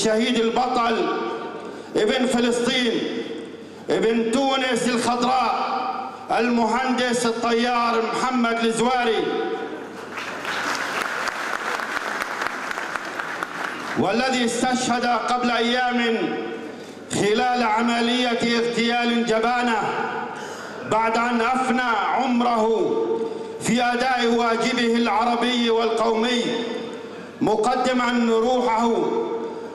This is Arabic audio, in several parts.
الشهيد البطل ابن فلسطين ابن تونس الخضراء المهندس الطيار محمد الزواري. والذي استشهد قبل أيام خلال عملية اغتيال جبانة بعد أن أفنى عمره في أداء واجبه العربي والقومي مقدما روحه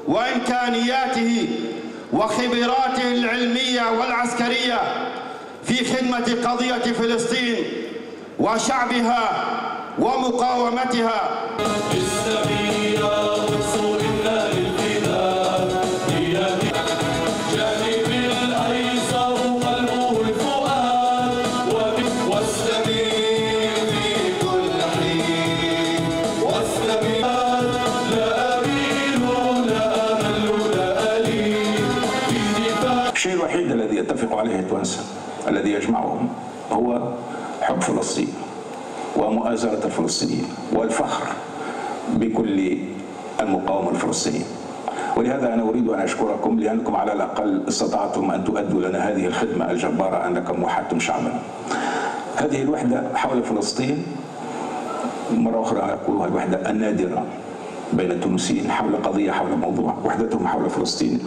وإمكانياته وخبراته العلمية والعسكرية في خدمة قضية فلسطين وشعبها ومقاومتها. عليه التوانسة الذي يجمعهم هو حب فلسطين ومؤازرة الفلسطينيين والفخر بكل المقاومة الفلسطينية ولهذا أنا أريد أن أشكركم لأنكم على الأقل استطعتم أن تؤدوا لنا هذه الخدمة الجبارة أنكم وحدتم شعبنا هذه الوحدة حول فلسطين مرة أخرى أقولها الوحدة النادرة بين التونسيين حول قضية حول موضوع وحدتهم حول فلسطين.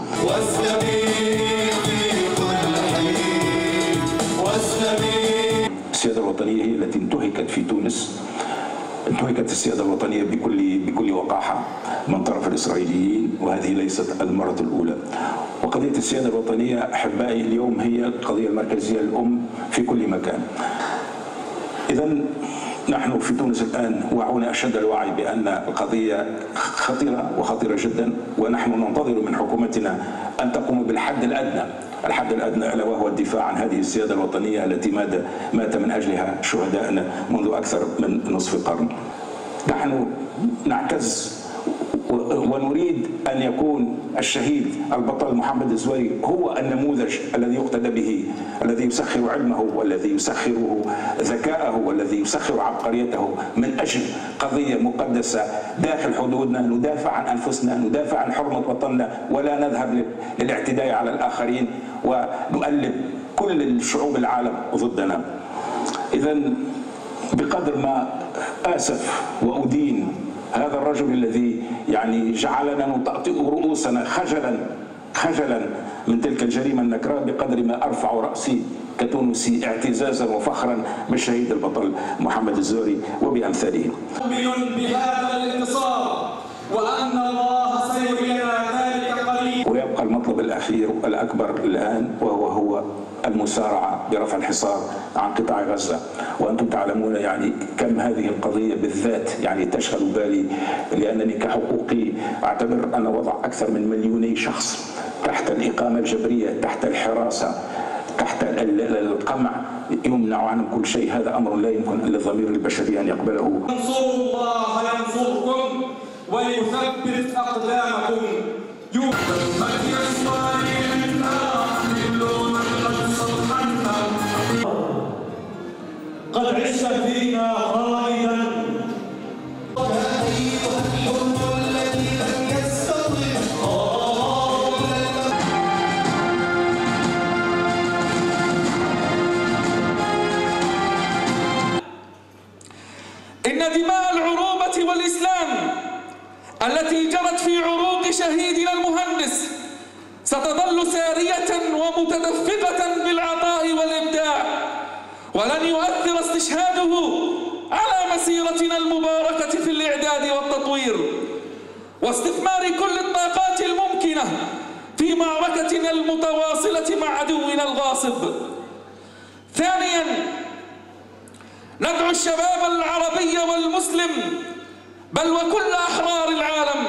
السيادة الوطنية هي التي انتهكت في تونس. انتهكت السيادة الوطنية بكل بكل وقاحة. من طرف الإسرائيليين وهذه ليست المرة الأولى. وقضية السيادة الوطنية أحبائي اليوم هي القضية المركزية الأم في كل مكان. إذا نحن في تونس الآن وعون أشد الوعي بأن القضية خطيرة وخطيرة جدا ونحن ننتظر من حكومتنا أن تقوم بالحد الأدنى. الحد الأدنى ألا وهو الدفاع عن هذه السيادة الوطنية التي مات مات من أجلها شهداءنا منذ أكثر من نصف قرن. نحن نعتز ونريد أن يكون الشهيد البطل محمد الزويري هو النموذج الذي يقتدى به الذي يسخر علمه والذي يسخر ذكاءه والذي يسخر عبقريته من أجل قضية مقدسة داخل حدودنا. ندافع عن أنفسنا ندافع عن حرمة وطننا ولا نذهب للاعتداء على الآخرين ونؤلب كل الشعوب العالم ضدنا. إذا بقدر ما آسف وأدين هذا الرجل الذي يعني جعلنا نطأطئ رؤوسنا خجلا خجلا من تلك الجريمة النكراء بقدر ما أرفع رأسي كتونسي اعتزازا وفخرا بالشهيد البطل محمد الزوري وبأمثاله. بهذا الانتصار وأن الله سيرينا ذلك قريبا. ويبقى المطلب الأخير الأكبر الآن وهو هو المسارعة برفع الحصار عن قطاع غزة. وأنتم تعلمون يعني كم هذه القضية بالذات يعني تشغل بالي لأنني كحقوقي أعتبر أن وضع أكثر من مليوني شخص تحت الإقامة الجبرية تحت الحراسة تحت القمع يمنع عنهم كل شيء. هذا أمر لا يمكن للضمير البشري أن يقبله. انصروا الله ينصركم ويثبت أقدامكم. قد التي جرت في عروق شهيدنا المهندس ستظل سارية ومتدفقة بالعطاء والإبداع ولن يؤثر استشهاده على مسيرتنا المباركة في الإعداد والتطوير واستثمار كل الطاقات الممكنة في معركتنا المتواصلة مع عدونا الغاصب. ثانياً ندعو الشباب العربي والمسلم بل وكل أحرار العالم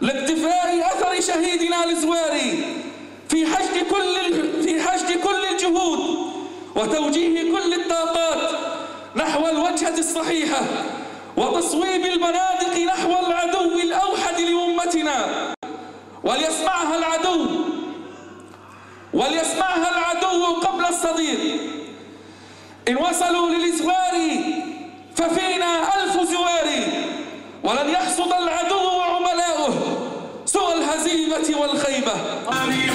لاقتفاء أثر شهيدنا الزواري في حشد كل في حشد كل الجهود وتوجيه كل الطاقات نحو الوجهة الصحيحة وتصويب البنادق نحو العدو الأوحد لأمتنا. وليسمعها العدو وليسمعها العدو قبل الصديق. إن وصلوا للإزوار الغيبة آمين